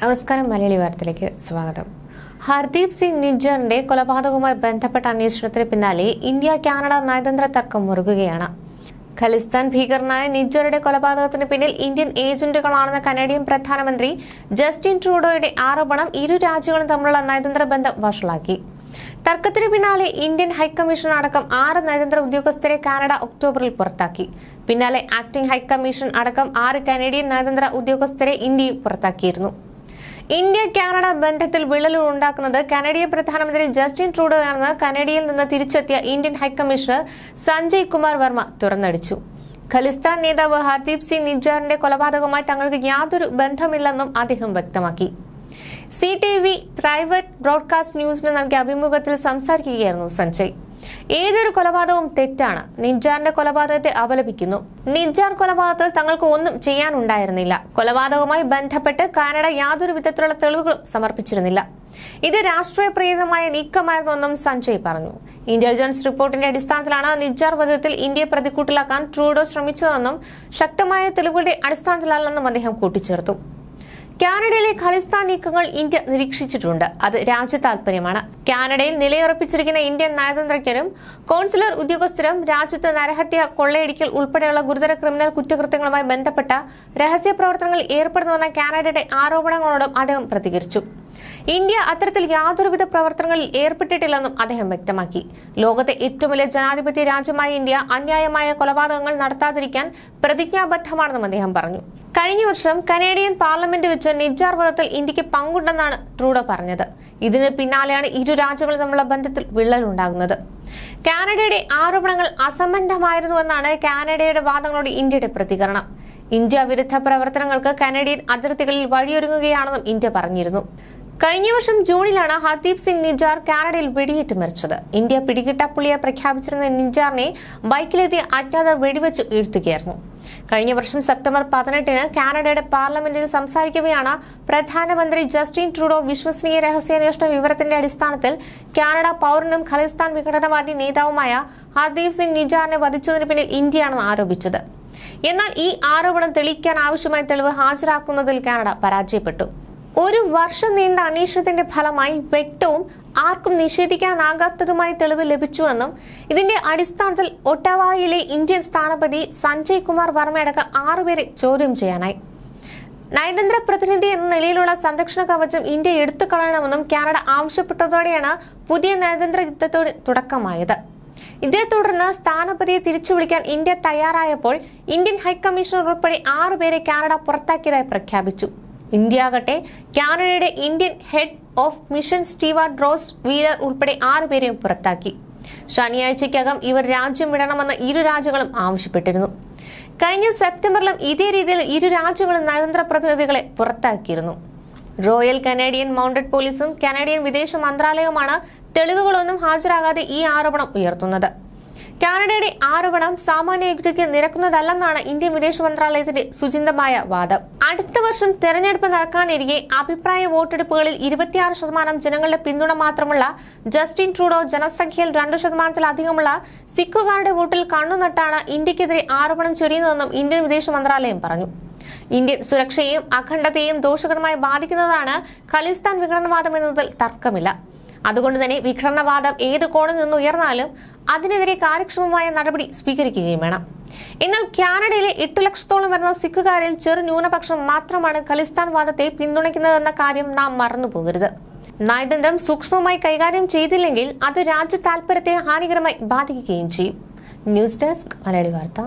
നമസ്കാരം മലയാളി വാർത്തയിലേക്ക് സ്വാഗതം. ഹർദീപ് സിംഗ് നിജ്ജറിന്റെ കൊലപാതകവുമായി ബന്ധപ്പെട്ട അന്വേഷണത്തിന് പിന്നാലെ ഇന്ത്യ കാനഡ നയതന്ത്ര തർക്കം മുറുകുകയാണ്. ഖലിസ്ഥാൻ ഭീകരനായ നിജ്ജറുടെ കൊലപാതകത്തിന് പിന്നിൽ ഇന്ത്യൻ ഏജന്റുകളാണെന്ന കനേഡിയൻ പ്രധാനമന്ത്രി ജസ്റ്റിൻ ട്രൂഡോയുടെ ആരോപണം ഇരു രാജ്യങ്ങളും തമ്മിലുള്ള നയതന്ത്ര ബന്ധം വഷളാക്കി. തർക്കത്തിന് പിന്നാലെ ഇന്ത്യൻ ഹൈക്കമ്മീഷൻ അടക്കം ആറ് നയതന്ത്ര ഉദ്യോഗസ്ഥരെ കാനഡ ഒക്ടോബറിൽ പുറത്താക്കി. പിന്നാലെ ആക്ടിംഗ് ഹൈക്കമ്മീഷൻ അടക്കം ആറ് കനേഡിയൻ നയതന്ത്ര ഉദ്യോഗസ്ഥരെ ഇന്ത്യയും പുറത്താക്കിയിരുന്നു. ഇന്ത്യ കാനഡ ബന്ധത്തിൽ വിള്ളലുകൾ ഉണ്ടാക്കുന്നത് കനഡിയൻ പ്രധാനമന്ത്രി ജസ്റ്റിൻ ട്രൂഡോ ആണെന്ന് കനഡയിൽ നിന്ന് തിരിച്ചെത്തിയ Indian high commissioner Sanjay Kumar Varma തുറന്നടിച്ചു. Khalistan നേതാവ് ഹർദീപ് സിംഗ് നിജാറിന്റെ കൊലപാതകവുമായി തങ്ങൾക്ക് യാതൊരു ബന്ധമില്ലെന്നും അദ്ദേഹം വ്യക്തമാക്കി. C T V private broadcast ന്യൂസിന് നൽകിയ അഭിമുഖത്തിൽ സംസാരിക്കുകയായിരുന്നു സഞ്ജയ്. ഏതൊരു കൊലപാതകവും തെറ്റാണ്. നിജാറിന്റെ കൊലപാതകത്തെ അപലപിക്കുന്നു. നിജാർ കൊലപാതകത്തിൽ തങ്ങൾക്ക് ഒന്നും ചെയ്യാനുണ്ടായിരുന്നില്ല. കൊലപാതകവുമായി ബന്ധപ്പെട്ട് കാനഡ യാതൊരു വിധത്തിലുള്ള തെളിവുകളും സമർപ്പിച്ചിരുന്നില്ല. ഇത് രാഷ്ട്രീയ പ്രേരിതമായ നീക്കമായിരുന്നുവെന്നും സഞ്ജയ് പറഞ്ഞു. ഇന്റലിജൻസ് റിപ്പോർട്ടിന്റെ അടിസ്ഥാനത്തിലാണ് നിജാർ വധത്തിൽ ഇന്ത്യയെ പ്രതിക്കൂട്ടിലാക്കാൻ ട്രൂഡോ ശ്രമിച്ചതെന്നും ശക്തമായ തെളിവുകളുടെ അടിസ്ഥാനത്തിലല്ലെന്നും അദ്ദേഹം കൂട്ടിച്ചേർത്തു. കാനഡയിലെ ഖലിസ്ഥാൻ നീക്കങ്ങൾ ഇന്ത്യ നിരീക്ഷിച്ചിട്ടുണ്ട്. അത് രാജ്യ താൽപര്യമാണ്. കാനഡയിൽ നിലയുറപ്പിച്ചിരിക്കുന്ന ഇന്ത്യൻ നയതന്ത്രജ്ഞരും കോൺസുലർ ഉദ്യോഗസ്ഥരും രാജ്യത്ത് നരഹത്യ കൊള്ളയടിക്കൽ ഉൾപ്പെടെയുള്ള ഗുരുതര ക്രിമിനൽ കുറ്റകൃത്യങ്ങളുമായി ബന്ധപ്പെട്ട രഹസ്യ പ്രവർത്തനങ്ങളിൽ ഏർപ്പെടുന്നുവെന്ന കാനഡയുടെ ആരോപണങ്ങളോടും അദ്ദേഹം പ്രതികരിച്ചു. ഇന്ത്യ അത്തരത്തിൽ യാതൊരുവിധ പ്രവർത്തനങ്ങളിൽ ഏർപ്പെട്ടിട്ടില്ലെന്നും അദ്ദേഹം വ്യക്തമാക്കി. ലോകത്തെ ഏറ്റവും വലിയ ജനാധിപത്യ രാജ്യമായ ഇന്ത്യ അന്യായമായ കൊലപാതകങ്ങൾ നടത്താതിരിക്കാൻ പ്രതിജ്ഞാബദ്ധമാണെന്നും അദ്ദേഹം പറഞ്ഞു. കഴിഞ്ഞ വർഷം കനേഡിയൻ പാർലമെന്റ് വെച്ച് നിജാർ വധത്തിൽ ഇന്ത്യയ്ക്ക് പങ്കുണ്ടെന്നാണ് ട്രൂഡോ പറഞ്ഞത്. ഇതിന് പിന്നാലെയാണ് ഇരു രാജ്യങ്ങളും തമ്മിലുള്ള ബന്ധത്തിൽ വിള്ളലുണ്ടാകുന്നത്. കാനഡയുടെ ആരോപണങ്ങൾ അസംബന്ധമായിരുന്നുവെന്നാണ് കാനഡയുടെ വാദങ്ങളോട് ഇന്ത്യയുടെ പ്രതികരണം. ഇന്ത്യ വിരുദ്ധ പ്രവർത്തനങ്ങൾക്ക് കനേഡിയൻ അതിർത്തികളിൽ വഴിയൊരുങ്ങുകയാണെന്നും ഇന്ത്യ പറഞ്ഞിരുന്നു. കഴിഞ്ഞ വർഷം ജൂണിലാണ് ഹർദീപ് സിംഗ് നിജാർ കാനഡയിൽ വെടിയേറ്റ് മരിച്ചത്. ഇന്ത്യ പിടികിട്ട പുള്ളിയെ പ്രഖ്യാപിച്ചിരുന്ന നിജാറിനെ ബൈക്കിലെത്തിയ അജ്ഞാതർ വെടിവെച്ച് വീഴ്ത്തുകയായിരുന്നു. കഴിഞ്ഞ വർഷം സെപ്റ്റംബർ പതിനെട്ടിന് കാനഡയുടെ പാർലമെന്റിൽ സംസാരിക്കവെയാണ് പ്രധാനമന്ത്രി ജസ്റ്റിൻ ട്രൂഡോ വിശ്വസനീയ രഹസ്യാന്വേഷണ വിവരത്തിന്റെ അടിസ്ഥാനത്തിൽ കാനഡ പൌരനും ഖലിസ്ഥാൻ വിഘടനവാദി നേതാവുമായ ഹർദീപ് സിംഗ് നിജാറിനെ വധിച്ചതിന് പിന്നിൽ ഇന്ത്യയാണെന്ന് ആരോപിച്ചത്. എന്നാൽ ഈ ആരോപണം തെളിയിക്കാൻ ആവശ്യമായ തെളിവ് ഹാജരാക്കുന്നതിൽ കാനഡ പരാജയപ്പെട്ടു. ഒരു വർഷം നീണ്ട അന്വേഷണത്തിന്റെ ഫലമായി വ്യക്തവും ആർക്കും നിഷേധിക്കാനാകാത്തതുമായ തെളിവ് ലഭിച്ചുവെന്നും ഇതിന്റെ അടിസ്ഥാനത്തിൽ ഒട്ടവായിലെ ഇന്ത്യൻ സ്ഥാനപതി സഞ്ജയ് കുമാർ വർമ്മയടക്കം ആറുപേരെ ചോദ്യം ചെയ്യാനായി. നയതന്ത്ര പ്രതിനിധി എന്ന നിലയിലുള്ള സംരക്ഷണ കവചം ഇന്ത്യ എടുത്തു കളയണമെന്നും കാനഡ ആവശ്യപ്പെട്ടതോടെയാണ് പുതിയ നയതന്ത്ര യുദ്ധത്തോട് തുടക്കമായത്. ഇതേ തുടർന്ന് സ്ഥാനപതിയെ തിരിച്ചു വിളിക്കാൻ ഇന്ത്യ തയ്യാറായപ്പോൾ ഇന്ത്യൻ ഹൈക്കമ്മീഷണർ ഉൾപ്പെടെ ആറുപേരെ കാനഡ പുറത്താക്കിയതായി പ്രഖ്യാപിച്ചു. ഇന്ത്യ ആകട്ടെ കാനഡയുടെ Indian head of mission Stewart Ross Wheeler ഉൾപ്പെടെ ആറുപേരെയും പുറത്താക്കി. ശനിയാഴ്ചയ്ക്കകം ഇവർ രാജ്യം വിടണമെന്ന് ഇരു രാജ്യങ്ങളും ആവശ്യപ്പെട്ടിരുന്നു. കഴിഞ്ഞ സെപ്റ്റംബറിലും ഇതേ രീതിയിൽ ഇരു രാജ്യങ്ങളും നയതന്ത്ര പ്രതിനിധികളെ പുറത്താക്കിയിരുന്നു. റോയൽ കനേഡിയൻ മൗണ്ടഡ് പോലീസും കനേഡിയൻ വിദേശ മന്ത്രാലയവുമാണ് തെളിവുകളൊന്നും ഹാജരാകാതെ ഈ ആരോപണം ഉയർത്തുന്നത്. കാനഡയുടെ ആരോപണം സാമാന്യ യുക്തിക്ക് നിരക്കുന്നതല്ലെന്നാണ് ഇന്ത്യൻ വിദേശ മന്ത്രാലയത്തിന്റെ സുചിന്തമായ വാദം. അടുത്ത വർഷം തെരഞ്ഞെടുപ്പ് നടക്കാനിരിക്കെ അഭിപ്രായ വോട്ടെടുപ്പുകളിൽ ഇരുപത്തിയാറ് ശതമാനം ജനങ്ങളുടെ പിന്തുണ മാത്രമുള്ള ജസ്റ്റിൻ ട്രൂഡോ ജനസംഖ്യയിൽ രണ്ട് ശതമാനത്തിലധികമുള്ള സിഖുകാരുടെ വോട്ടിൽ കണ്ണുനട്ടാണ് ഇന്ത്യക്കെതിരെ ആരോപണം ചൊരിയുന്നതെന്നും ഇന്ത്യൻ വിദേശ മന്ത്രാലയം പറഞ്ഞു. ഇന്ത്യൻ സുരക്ഷയെയും അഖണ്ഡതയെയും ദോഷകരമായി ബാധിക്കുന്നതാണ് ഖലിസ്ഥാൻ വിഘടനവാദം എന്നതിൽ തർക്കമില്ല. അതുകൊണ്ട് തന്നെ വിഘടനവാദം ഏത് കോണിൽ നിന്ന് ഉയർന്നാലും അതിനെതിരെ കാര്യക്ഷമമായ നടപടി സ്വീകരിക്കുകയും വേണം. എന്നാൽ കാനഡയിലെ എട്ടു ലക്ഷത്തോളം വരുന്ന സിഖുകാരിൽ ചെറു ന്യൂനപക്ഷം മാത്രമാണ് ഖലിസ്ഥാൻ വാദത്തെ പിന്തുണയ്ക്കുന്നതെന്ന കാര്യം നാം മറന്നുപോകരുത്. നയതന്ത്രം സൂക്ഷ്മമായി കൈകാര്യം ചെയ്തില്ലെങ്കിൽ അത് രാജ്യ താൽപര്യത്തെ ഹാനികരമായി ബാധിക്കുകയും ചെയ്യും. ന്യൂസ് ഡെസ്ക് മലയാളി വാർത്ത.